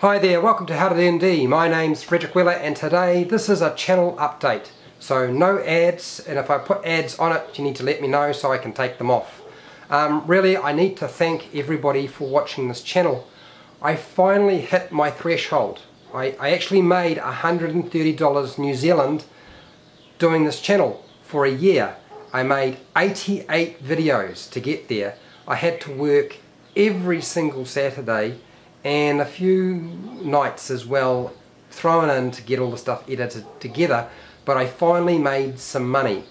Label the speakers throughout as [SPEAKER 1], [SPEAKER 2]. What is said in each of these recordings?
[SPEAKER 1] Hi there, welcome to How to D&D. My name's Frederick Weller and today this is a channel update. So no ads and if I put ads on it you need to let me know so I can take them off. Um, really I need to thank everybody for watching this channel. I finally hit my threshold. I, I actually made $130 New Zealand doing this channel for a year. I made 88 videos to get there. I had to work every single Saturday and a few nights as well thrown in to get all the stuff edited together but I finally made some money.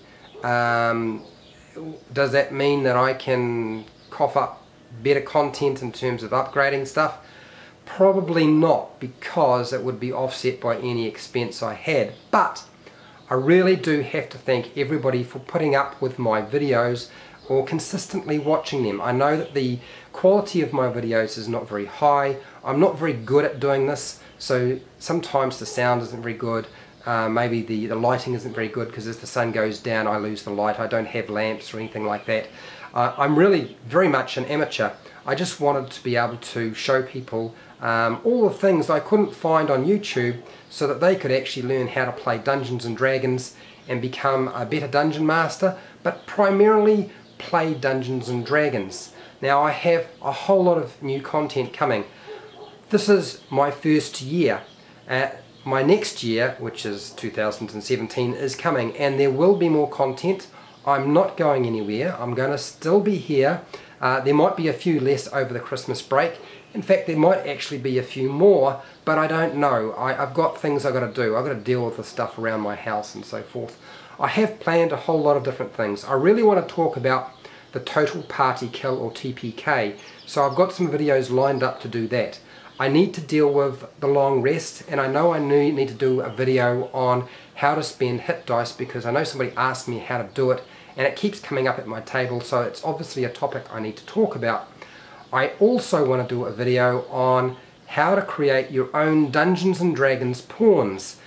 [SPEAKER 1] Um, does that mean that I can cough up better content in terms of upgrading stuff? Probably not because it would be offset by any expense I had but I really do have to thank everybody for putting up with my videos or consistently watching them. I know that the quality of my videos is not very high. I'm not very good at doing this, so sometimes the sound isn't very good. Uh, maybe the, the lighting isn't very good because as the sun goes down I lose the light. I don't have lamps or anything like that. Uh, I'm really very much an amateur. I just wanted to be able to show people um, all the things I couldn't find on YouTube so that they could actually learn how to play Dungeons and Dragons and become a better dungeon master, but primarily play Dungeons and Dragons. Now I have a whole lot of new content coming. This is my first year. Uh, my next year, which is 2017, is coming and there will be more content. I'm not going anywhere. I'm going to still be here. Uh, there might be a few less over the Christmas break. In fact, there might actually be a few more, but I don't know. I, have got things I've got to do. I've got to deal with the stuff around my house and so forth. I have planned a whole lot of different things. I really want to talk about the total party kill or TPK. So I've got some videos lined up to do that. I need to deal with the long rest and I know I need to do a video on how to spend hit dice because I know somebody asked me how to do it and it keeps coming up at my table so it's obviously a topic I need to talk about. I also want to do a video on how to create your own Dungeons and Dragons pawns.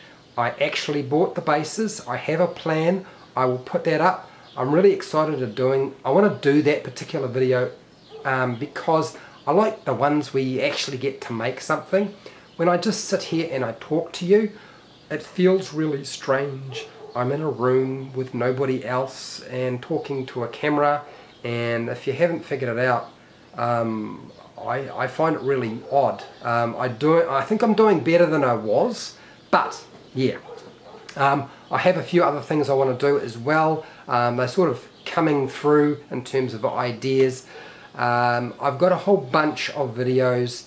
[SPEAKER 1] I actually bought the bases, I have a plan, I will put that up. I'm really excited at doing, I want to do that particular video um, because I like the ones where you actually get to make something. When I just sit here and I talk to you, it feels really strange. I'm in a room with nobody else and talking to a camera and if you haven't figured it out, um, I, I find it really odd. Um, I, do, I think I'm doing better than I was, but yeah. Um, I have a few other things I want to do as well. Um, they're sort of coming through in terms of ideas. Um, I've got a whole bunch of videos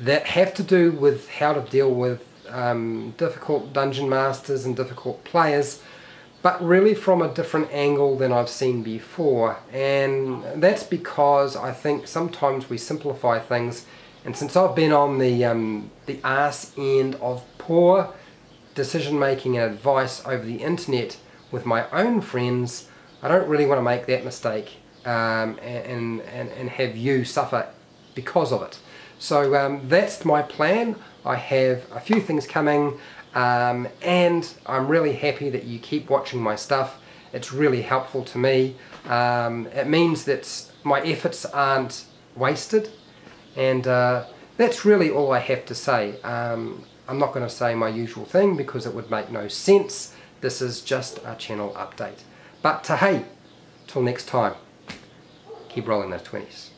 [SPEAKER 1] that have to do with how to deal with um, difficult dungeon masters and difficult players but really from a different angle than I've seen before and that's because I think sometimes we simplify things and since I've been on the um, the arse end of poor decision making and advice over the internet with my own friends I don't really want to make that mistake um, and, and, and have you suffer because of it. So um, that's my plan. I have a few things coming um, and I'm really happy that you keep watching my stuff. It's really helpful to me. Um, it means that my efforts aren't wasted and uh, that's really all I have to say. Um, I'm not going to say my usual thing because it would make no sense. This is just a channel update. But hey, till next time keep rolling those 20s.